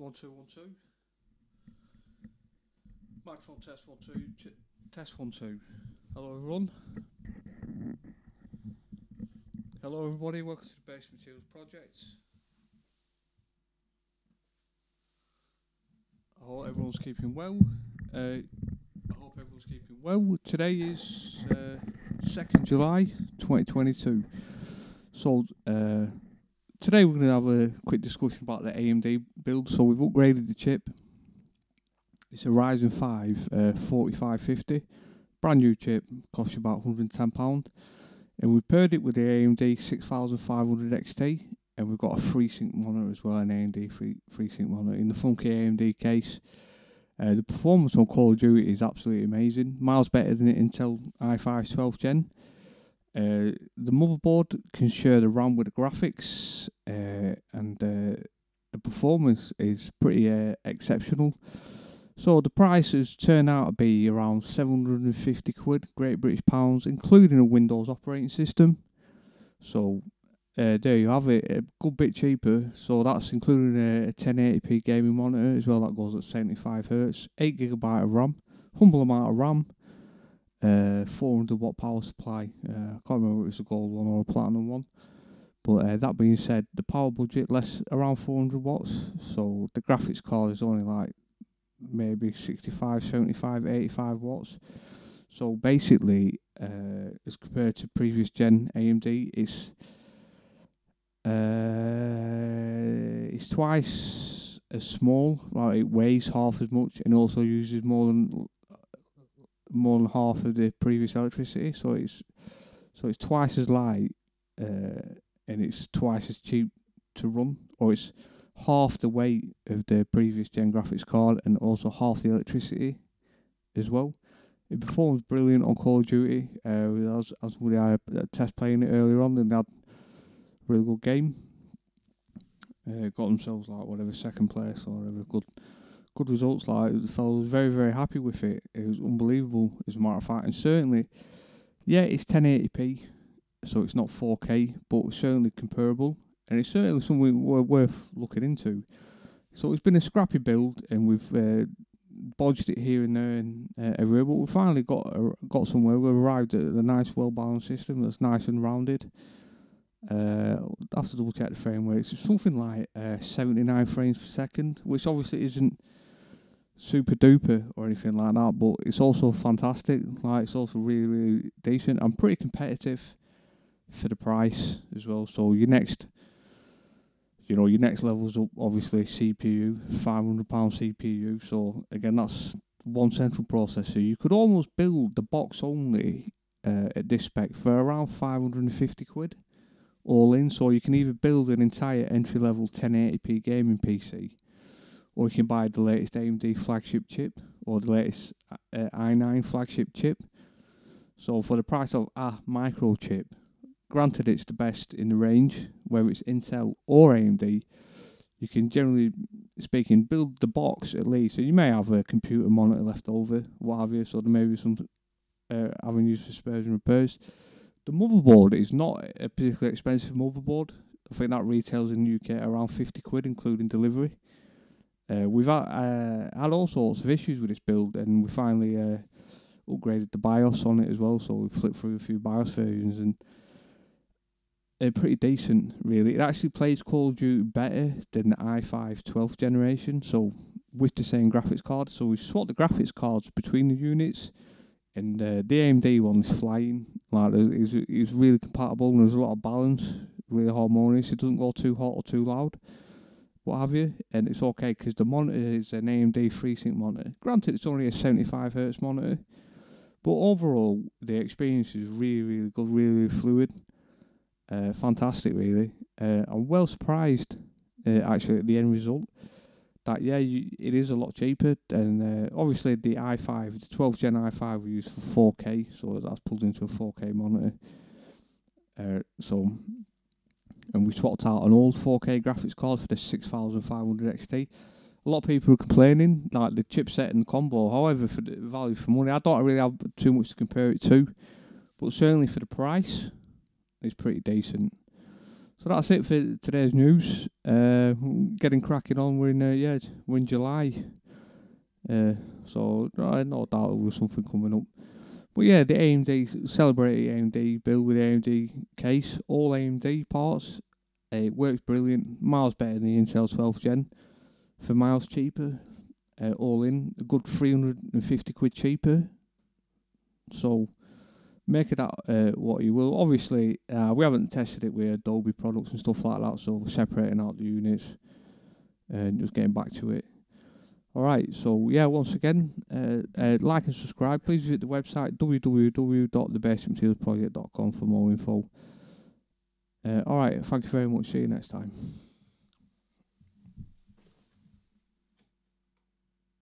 One two one two. Microphone test one two. Ch- test one two. Hello everyone. Hello everybody. Welcome to the Basic Materials Project. I hope everyone's keeping well. Uh, I hope everyone's keeping well. Today is uh, second July, twenty twenty two. So uh, today we're going to have a quick discussion about the AMD build. So we've upgraded the chip. It's a Ryzen 5 uh, 4550, brand new chip, costs you about 110 pound, and we paired it with the AMD 6500 XT, and we've got a FreeSync monitor as well, an AMD free FreeSync monitor in the funky AMD case. Uh, the performance on Call of Duty is absolutely amazing, miles better than the Intel i5 12th gen. Uh, the motherboard can share the RAM with the graphics, uh, and uh, the performance is pretty uh, exceptional. So the prices turn out to be around 750 quid, Great British pounds, including a Windows operating system. So uh, there you have it, a good bit cheaper. So that's including a, a 1080p gaming monitor as well. That goes at 75 hertz, 8 gigabyte of RAM, humble amount of RAM, uh, 400 watt power supply. Uh, I can't remember if it's a gold one or a platinum one. But uh, that being said, the power budget less around 400 watts. So the graphics card is only like maybe 65, 75, 85 watts. So basically, uh, as compared to previous gen AMD, it's uh, it's twice as small. Like it weighs half as much, and also uses more than more than half of the previous electricity. So it's so it's twice as light, uh, and it's twice as cheap to run, or it's half the weight of the previous gen graphics card and also half the electricity as well. It performs brilliant on Call of Duty. Uh, as as we had a test playing it earlier on, and they had really good game. Uh, got themselves like whatever second place or whatever good good results. Like the fellow was very very happy with it. It was unbelievable as a matter of fact, and certainly, yeah, it's 1080p, so it's not 4K, but certainly comparable and it's certainly something worth looking into. So it's been a scrappy build, and we've uh, bodged it here and there and uh, everywhere, but we finally got uh, got somewhere. We've arrived at a nice, well balanced system that's nice and rounded. Uh, to double check the frame rate. It's something like uh, 79 frames per second, which obviously isn't super duper or anything like that, but it's also fantastic. Like it's also really, really decent. I'm pretty competitive for the price as well. So your next you know, your next level's up obviously CPU, five hundred pound CPU. So again, that's one central processor. You could almost build the box only uh, at this spec for around five hundred and fifty quid, all in. So you can either build an entire entry level 1080p gaming PC, or you can buy the latest AMD flagship chip or the latest uh, i9 flagship chip. So for the price of a microchip, Granted, it's the best in the range, whether it's Intel or AMD. You can generally speaking build the box at least. So you may have a computer monitor left over, what have you. So there may be some uh, avenues for spares and repairs. The motherboard is not a particularly expensive motherboard. I think that retails in the UK around 50 quid, including delivery. Uh, we've had, uh, had all sorts of issues with this build, and we finally uh, upgraded the BIOS on it as well. So we flipped through a few BIOS versions, and uh, pretty decent, really. It actually plays Call of Duty better than the i5 12th generation, so with the same graphics card. So we swapped the graphics cards between the units, and uh, the AMD one is flying. Like it's, it's really compatible, and there's a lot of balance, really harmonious. It doesn't go too hot or too loud, what have you, and it's okay because the monitor is an AMD FreeSync monitor. Granted, it's only a 75 hertz monitor, but overall the experience is really, really good, really, really fluid. Uh, fantastic, really. Uh, I'm well surprised, uh, actually, at the end result. That yeah, you, it is a lot cheaper, and uh, obviously the i5, the 12th gen i5, we use for 4K, so that's pulled into a 4K monitor. Uh, so, and we swapped out an old 4K graphics card for the 6500 XT. A lot of people were complaining, like the chipset and combo. However, for the value for money, I don't really have too much to compare it to, but certainly for the price, it's pretty decent. So that's it for today's news. Uh, getting cracking on. We're in uh, yeah, we're in July. Uh, so I no doubt there was something coming up. But yeah, the AMD celebrated AMD build with AMD case, all AMD parts. it works brilliant, miles better than the Intel 12th gen, for miles cheaper. Uh, all in a good 350 quid cheaper. So make it that uh, what you will. Obviously, uh, we haven't tested it with Adobe products and stuff like that, so separating out the units and just getting back to it. All right, so yeah, once again, uh, uh, like and subscribe. Please visit the website www.thebasicmaterialsproject.com for more info. Uh, all right, thank you very much. See you next time.